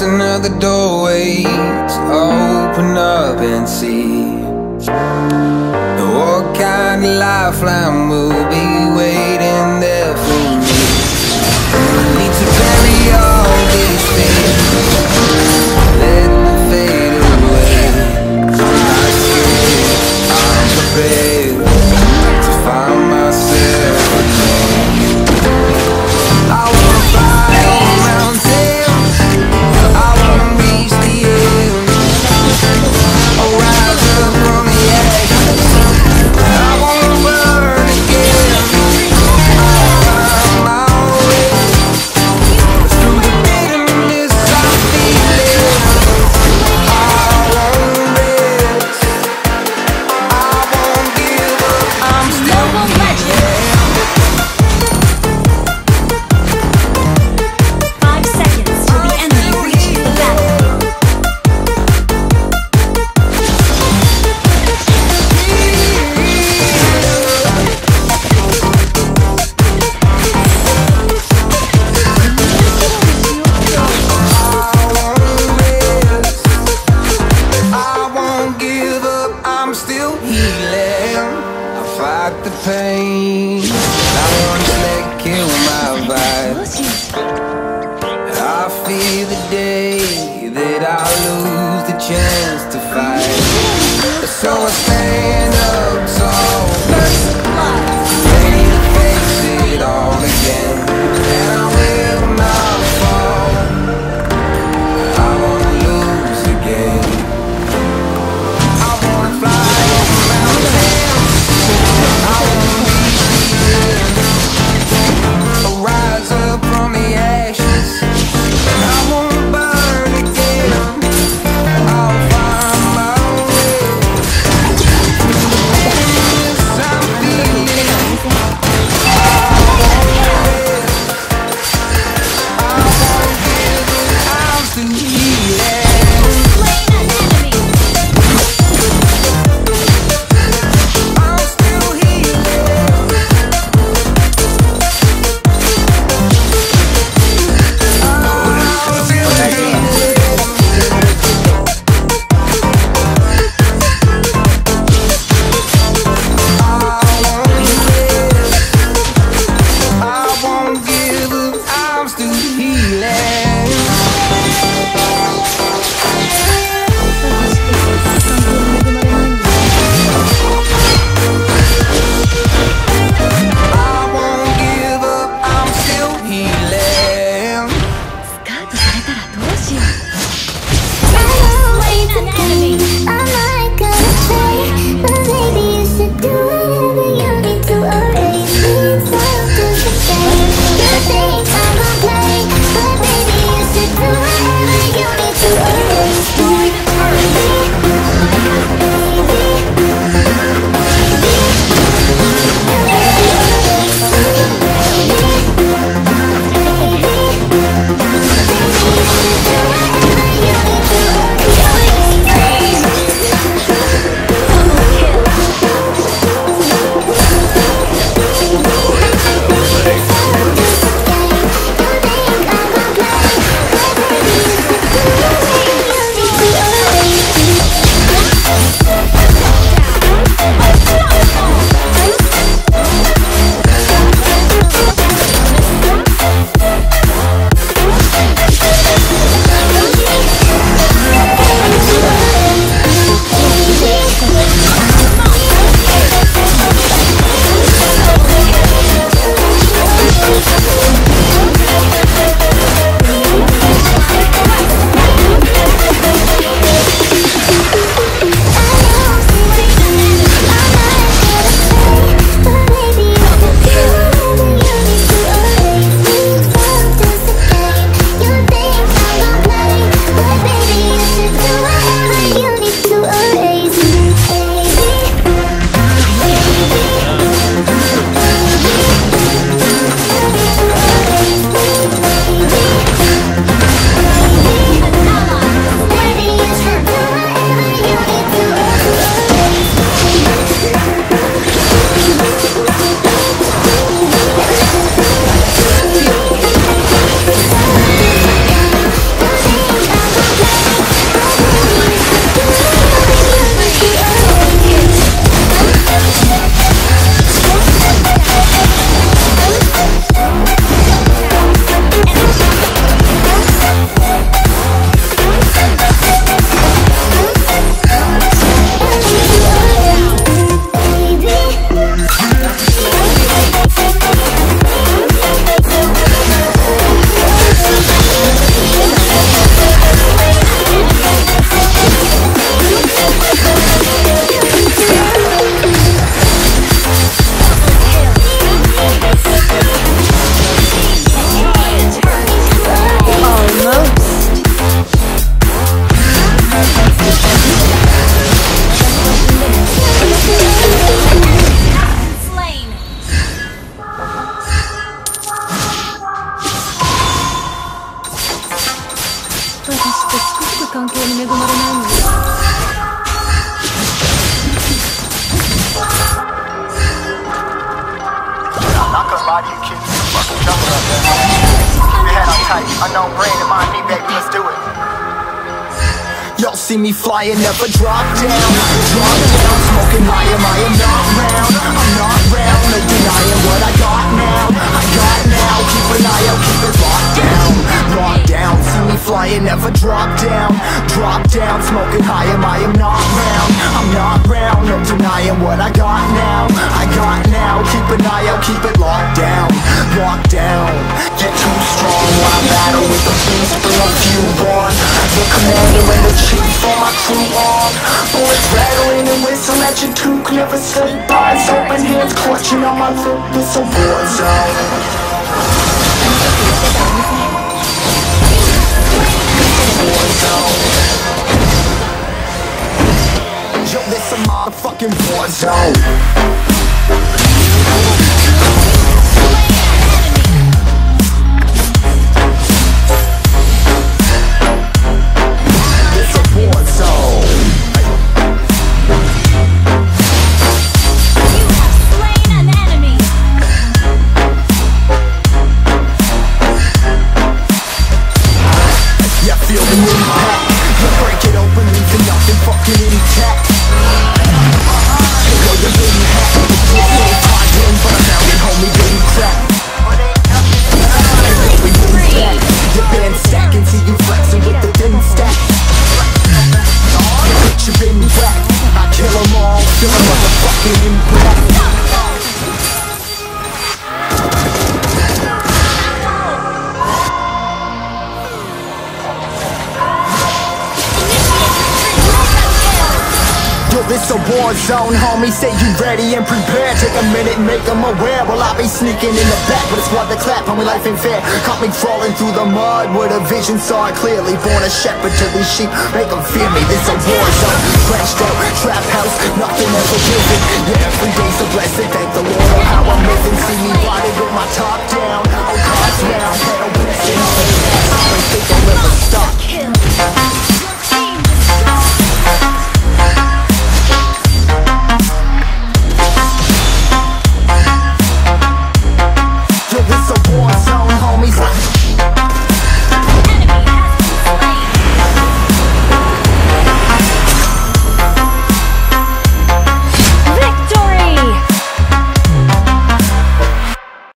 Closing of the doorways Open up and see. What kind of lifeline will be waiting the pain. I wanna let kill my vibe. I fear the day that I lose the chance to fight. So I stand. Unknown brain and mind me, baby, let's do it. Y'all see me flying, never drop down. Drop down, smoking high, am I am not round? I'm not round, no denying what I got now. I got now, keep an eye out, keep it locked down. Locked down, see me flying, never drop down. Drop down, smoking high, am I am not round I'm not round, no denying what I got now. I got now, keep an eye out, keep it locked down. Locked down, get too strong when I battle with the beast, bring a few on The commander and the chief for my crew on Bullets rattling and whistle at your toque. Never sleep eyes open hands clutching on my throat This a war zone zone a war zone, homie. Say you ready and prepared. Take a minute, make them aware. Well, I be sneaking in the back, but it's what the clap, homie. Life ain't fair. Caught me crawling through the mud with a vision, saw it clearly. Born a shepherd to these sheep, make them fear me. This a war zone, crashed out, trap house, nothing ever given. Yeah,